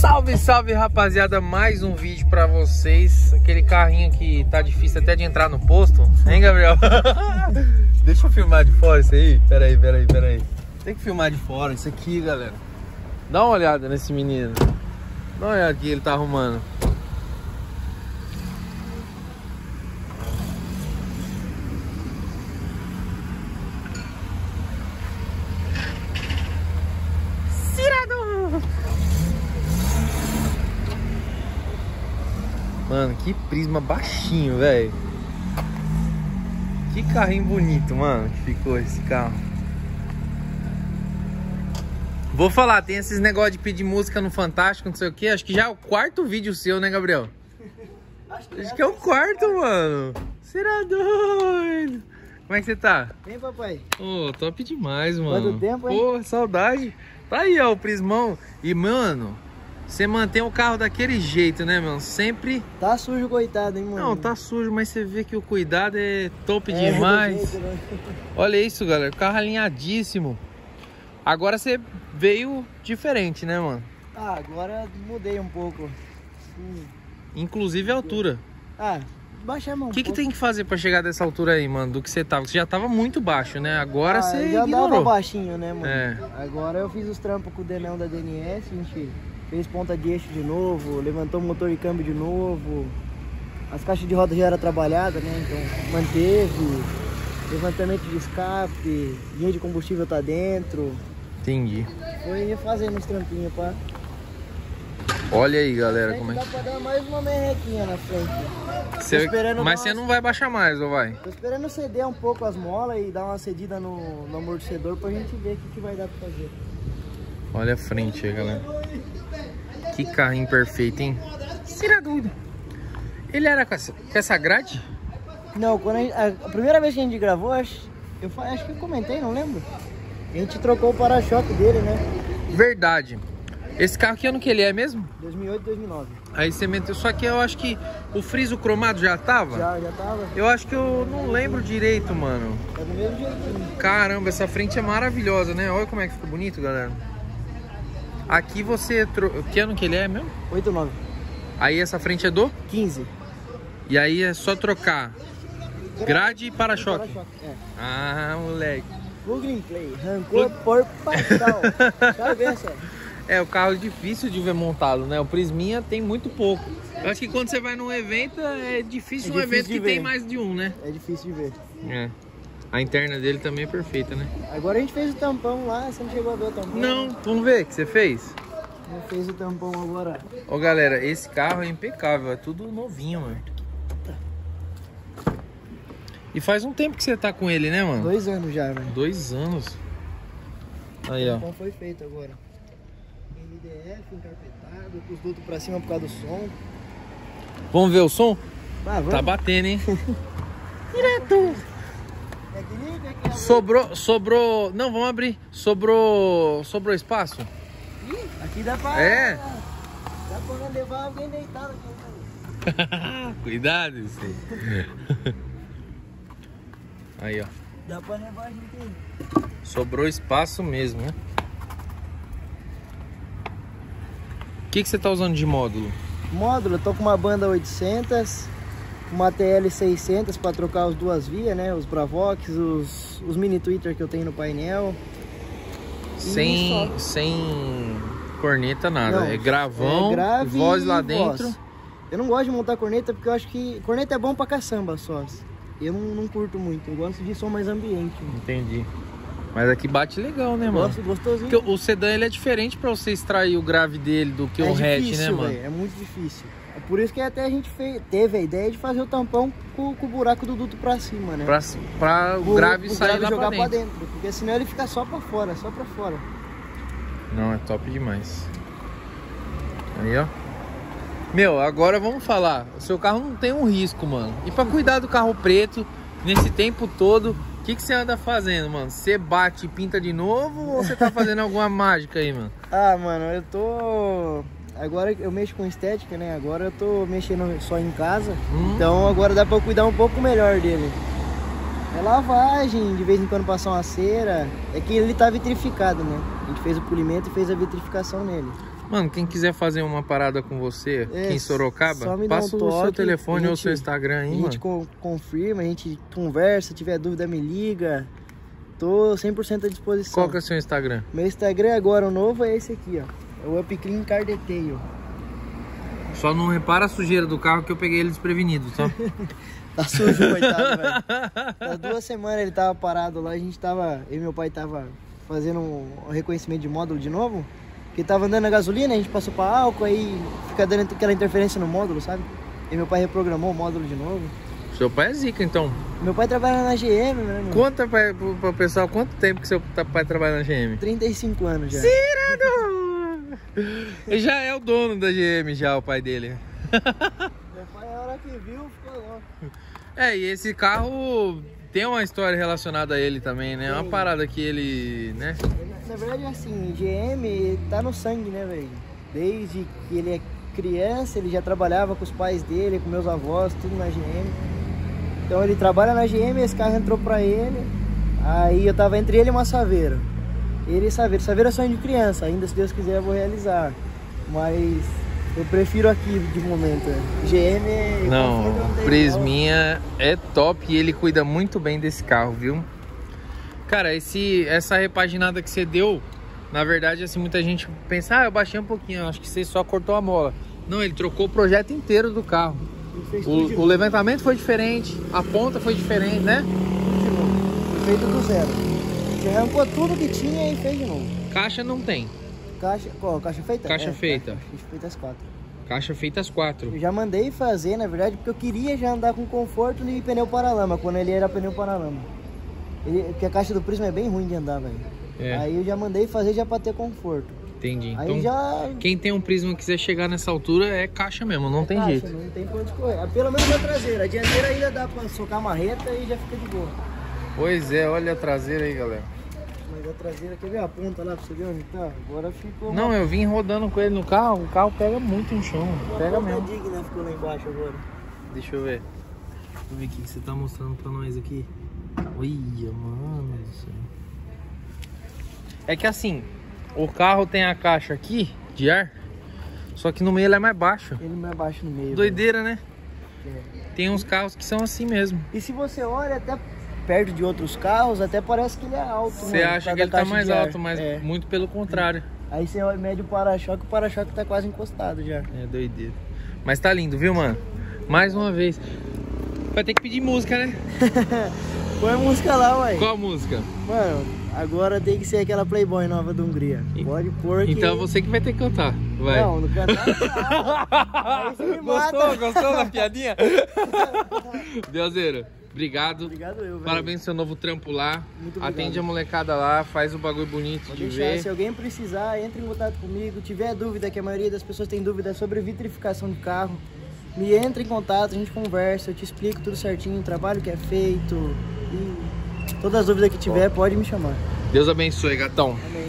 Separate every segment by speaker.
Speaker 1: Salve, salve rapaziada, mais um vídeo pra vocês. Aquele carrinho que tá difícil até de entrar no posto Hein, Gabriel? Deixa eu filmar de fora isso aí. Pera aí, pera aí, pera aí Tem que filmar de fora isso aqui, galera. Dá uma olhada nesse menino. Dá uma olhada que ele tá arrumando Cirado! Mano, que prisma baixinho, velho. Que carrinho bonito, mano, que ficou esse carro. Vou falar, tem esses negócios de pedir música no Fantástico, não sei o que. Acho que já é o quarto vídeo seu, né, Gabriel?
Speaker 2: Acho que,
Speaker 1: Acho que é o quarto, mano. Será doido? Como é que você tá?
Speaker 2: Vem, papai.
Speaker 1: Ô, top demais, mano.
Speaker 2: Quanto tempo, hein?
Speaker 1: Pô, saudade. Tá aí, ó, o prismão. E, mano, você mantém o carro daquele jeito, né, mano? Sempre.
Speaker 2: Tá sujo, coitado, hein, mano?
Speaker 1: Não, tá sujo, mas você vê que o cuidado é top
Speaker 2: É,
Speaker 1: demais.
Speaker 2: do jeito, né?
Speaker 1: Olha isso, galera. Carro alinhadíssimo. Agora você veio diferente, né, mano?
Speaker 2: Ah, agora mudei um pouco. Hum.
Speaker 1: Inclusive a altura.
Speaker 2: Ah, baixa a mão.
Speaker 1: O que, que tem que fazer pra chegar dessa altura aí, mano? Do que você tava? Você já tava muito baixo, né? Agora
Speaker 2: ah,
Speaker 1: você
Speaker 2: já
Speaker 1: ignorou.
Speaker 2: dava baixinho, né, mano?
Speaker 1: É.
Speaker 2: Agora eu fiz os trampos com o Denão da DNS, gente fez ponta de eixo de novo, levantou o motor de câmbio de novo. As caixas de roda já eram trabalhadas, né? Então manteve. Levantamento de escape, linha de combustível tá dentro.
Speaker 1: Entendi.
Speaker 2: Foi refazendo os trampinhos pra.
Speaker 1: Olha aí, galera, como é
Speaker 2: dá
Speaker 1: que.
Speaker 2: pra dar mais uma merrequinha na frente. Esperando
Speaker 1: Mas você não vai baixar mais, ou vai?
Speaker 2: Tô esperando ceder um pouco as molas e dar uma cedida no, no amortecedor pra gente ver o que, que vai dar pra fazer.
Speaker 1: Olha a frente aí, galera. Que carrinho perfeito, hein? Tira dúvida. Ele era com essa, com essa grade?
Speaker 2: Não, quando a, gente- a- primeira vez que a gente gravou, acho, eu, acho que eu comentei, não lembro. A gente trocou o para-choque dele, né?
Speaker 1: Verdade. Esse carro que ano que ele é mesmo?
Speaker 2: 2008, 2009.
Speaker 1: Aí você meteu. Só que eu acho que o friso cromado já tava?
Speaker 2: Já, já tava.
Speaker 1: Eu acho que eu não lembro direito, mano.
Speaker 2: É do mesmo jeitinho.
Speaker 1: Caramba, essa frente é maravilhosa, né? Olha como é que ficou bonito, galera. Aqui você. Tro... Que ano que ele é mesmo?
Speaker 2: 8, 9.
Speaker 1: Aí essa frente é do?
Speaker 2: 15.
Speaker 1: E aí é só trocar grade e para-choque.
Speaker 2: Para-choque, é.
Speaker 1: Ah, moleque.
Speaker 2: Plug and play. Rancor por. Quero ver essa.
Speaker 1: É, o carro é difícil de ver montado, né? O Prisminha tem muito pouco. Eu acho que quando você vai num evento, é difícil
Speaker 2: É
Speaker 1: um
Speaker 2: difícil
Speaker 1: evento
Speaker 2: de
Speaker 1: que
Speaker 2: ver.
Speaker 1: tem mais de um, né?
Speaker 2: É difícil de ver.
Speaker 1: É. A interna dele também é perfeita, né?
Speaker 2: Agora a gente fez o tampão lá, você não chegou a ver o tampão?
Speaker 1: Não, vamos ver o que você fez.
Speaker 2: Gente fez o tampão agora.
Speaker 1: Ô galera, esse carro é impecável, é tudo novinho, mano. E faz um tempo que você tá com ele, né, mano?
Speaker 2: Dois anos já, velho.
Speaker 1: Dois anos. Aí, ó.
Speaker 2: Então foi feito agora. MDF encarpetado, com os dutos pra cima por causa do som.
Speaker 1: Vamos ver o som?
Speaker 2: Ah, vamos.
Speaker 1: Tá batendo, hein?
Speaker 2: É que nem é que é-
Speaker 1: Sobrou, sobrou... Não, vamos abrir. Sobrou... Sobrou espaço?
Speaker 2: Ih, Aqui dá pra.
Speaker 1: É.
Speaker 2: Dá pra levar alguém deitado aqui.
Speaker 1: Cuidado, isso aí. Aí, ó.
Speaker 2: Dá pra levar a gente aí.
Speaker 1: Sobrou espaço mesmo, né? O que, que você tá usando de módulo?
Speaker 2: Módulo, eu tô com uma banda 800, uma TL 600 pra trocar as duas vias, né? Os Bravox, os, os mini Twitter que eu tenho no painel.
Speaker 1: Sem, sem corneta, nada.
Speaker 2: Não,
Speaker 1: é gravão,
Speaker 2: é grave
Speaker 1: voz lá dentro.
Speaker 2: voz. Eu não gosto de montar corneta porque eu acho que corneta é bom pra caçamba só. Eu não, não curto muito, eu gosto de som mais ambiente.
Speaker 1: Entendi. Mas aqui bate legal, né, mano?
Speaker 2: Gosto gostosinho.
Speaker 1: Porque o sedã ele é diferente pra você extrair o grave dele do que
Speaker 2: é
Speaker 1: o hatch,
Speaker 2: difícil,
Speaker 1: né, mano?
Speaker 2: véi, É muito difícil. É por isso que até a gente fez, teve a ideia de fazer o tampão com, com o buraco do duto pra cima, né?
Speaker 1: Pra, pra o
Speaker 2: Pro-
Speaker 1: grave
Speaker 2: pro
Speaker 1: sair lá
Speaker 2: jogar
Speaker 1: pra dentro.
Speaker 2: Porque senão ele fica só pra fora, só pra fora.
Speaker 1: Não, é top demais. Aí, ó. Meu, agora vamos falar. O seu carro não tem um risco, mano. E pra cuidar do carro preto nesse tempo todo, o que, que você anda fazendo, mano? Você bate e pinta de novo ou você tá fazendo alguma mágica aí, mano?
Speaker 2: Ah, mano, eu tô. Agora eu mexo com estética, né? Agora eu tô mexendo só em casa.
Speaker 1: Hum.
Speaker 2: Então agora dá pra eu cuidar um pouco melhor dele. É lavagem, de vez em quando passar uma cera. É que ele tá vitrificado, né? A gente fez o polimento e fez a vitrificação nele.
Speaker 1: Mano, quem quiser fazer uma parada com você
Speaker 2: É,
Speaker 1: aqui em Sorocaba, passa
Speaker 2: um
Speaker 1: o seu telefone
Speaker 2: a
Speaker 1: ou o
Speaker 2: gente-
Speaker 1: seu Instagram
Speaker 2: A
Speaker 1: aí,
Speaker 2: gente
Speaker 1: mano.
Speaker 2: con- confirma, a gente conversa, se tiver dúvida me liga. Tô 100% à disposição.
Speaker 1: Qual que é o seu Instagram?
Speaker 2: Meu Instagram agora, o novo, é esse aqui, ó. É o Upclean Car Detail.
Speaker 1: Só não repara a sujeira do carro que eu peguei ele desprevenido, tá?
Speaker 2: Tá sujo, coitado, velho. Há duas semanas ele tava parado lá, a gente tava. Eu e meu pai tava fazendo um reconhecimento de módulo de novo. Que tava andando na gasolina, a gente passou pra álcool, aí fica dando aquela interferência no módulo, sabe? E meu pai reprogramou o módulo de novo.
Speaker 1: seu pai é zica, então.
Speaker 2: Meu pai trabalha na GM, né, meu?
Speaker 1: Conta pra, pro, pessoal quanto tempo que seu pai trabalha na GM.
Speaker 2: 35 anos já.
Speaker 1: Tirado! Ele já é o dono da GM, já, o pai dele.
Speaker 2: Meu pai, a hora que viu, ficou louco.
Speaker 1: É, e esse carro tem uma história relacionada a ele também, né? É uma parada que ele, né?
Speaker 2: Na verdade, assim, GM tá no sangue, né, velho? Desde que ele é criança, ele já trabalhava com os pais dele, com meus avós, tudo na GM. Então ele trabalha na GM, esse carro entrou pra ele. Aí eu tava entre ele e uma Saveira. Ele Saveira. Saveira é sonho de criança, ainda se Deus quiser eu vou realizar. Mas eu prefiro aqui de momento. GM é.
Speaker 1: Não,
Speaker 2: confio, tem
Speaker 1: o Prisminha é top e ele cuida muito bem desse carro, viu? Cara, esse, essa repaginada que você deu, na verdade, assim, muita gente pensa, ah, eu baixei um pouquinho, acho que você só cortou a mola. Não, ele trocou o projeto inteiro do carro. O, o levantamento foi diferente, a ponta foi diferente, né?
Speaker 2: feito do zero. Ele arrancou tudo que tinha e fez de novo.
Speaker 1: Caixa não tem.
Speaker 2: Caixa, qual? Caixa feita?
Speaker 1: Caixa feita.
Speaker 2: Caixa feita as quatro.
Speaker 1: Caixa feita às quatro.
Speaker 2: Eu já mandei fazer, na verdade, porque eu queria já andar com conforto e pneu paralama, quando ele era pneu paralama. Ele, porque a caixa do Prisma é bem ruim de andar, velho.
Speaker 1: É,
Speaker 2: Aí eu já mandei fazer já pra ter conforto.
Speaker 1: entendi.
Speaker 2: Aí
Speaker 1: Então,
Speaker 2: já.
Speaker 1: quem tem um Prisma e quiser chegar nessa altura é caixa mesmo, não tem
Speaker 2: caixa,
Speaker 1: jeito.
Speaker 2: Não tem pra onde correr. Ah, Pelo menos a traseira. A dianteira ainda dá pra socar a marreta e já fica de boa.
Speaker 1: Pois é, olha a traseira aí, galera.
Speaker 2: Mas a traseira, quer ver a ponta lá pra você ver onde tá? Agora ficou.
Speaker 1: Não, eu vim rodando com ele no carro, o carro pega muito no chão,
Speaker 2: uma
Speaker 1: pega mesmo.
Speaker 2: digna ficou lá embaixo agora.
Speaker 1: Deixa eu ver. Deixa eu ver o que você tá mostrando pra nós aqui. Olha, mano do céu. É que assim, o carro tem a caixa aqui de ar, só que no meio ele é mais baixo.
Speaker 2: Ele mais baixo no meio.
Speaker 1: Doideira, né?
Speaker 2: velho. É.
Speaker 1: Tem uns carros que são assim mesmo.
Speaker 2: E se você olha até perto de outros carros, até parece que ele é alto.
Speaker 1: Você
Speaker 2: mano,
Speaker 1: acha que ele tá mais alto, mas
Speaker 2: É.
Speaker 1: muito pelo contrário.
Speaker 2: Aí você mede o para-choque, o para-choque tá quase encostado já.
Speaker 1: É doideira. Mas tá lindo, viu, mano? Mais uma vez. Vai ter que pedir música, né?
Speaker 2: Põe a música lá, ué.
Speaker 1: Qual música?
Speaker 2: Mano, agora tem que ser aquela Playboy nova da Hungria.
Speaker 1: E-
Speaker 2: Pode pôr que...
Speaker 1: Então você que vai ter que cantar. Vai.
Speaker 2: Não, no cantar não. Aí você me mata.
Speaker 1: Gostou? Gostou da piadinha? Deuseiro, obrigado.
Speaker 2: Obrigado eu, velho.
Speaker 1: Parabéns seu novo trampo lá.
Speaker 2: Muito obrigado.
Speaker 1: Atende a molecada lá, faz o bagulho bonito
Speaker 2: Pode
Speaker 1: de
Speaker 2: deixar,
Speaker 1: ver.
Speaker 2: se alguém precisar, entre em contato comigo. Tiver dúvida, que a maioria das pessoas tem dúvida sobre vitrificação de carro, me entre em contato, a gente conversa, eu te explico tudo certinho, o trabalho que é feito e todas as dúvidas que tiver, pode me chamar.
Speaker 1: Deus abençoe, gatão.
Speaker 2: Amém.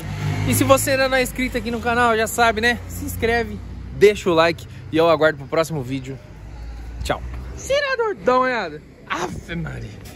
Speaker 1: E se você ainda não é inscrito aqui no canal, já sabe, né? Se inscreve, deixa o like e eu aguardo pro próximo vídeo. Tchau. Senador, dá uma Ave Maria.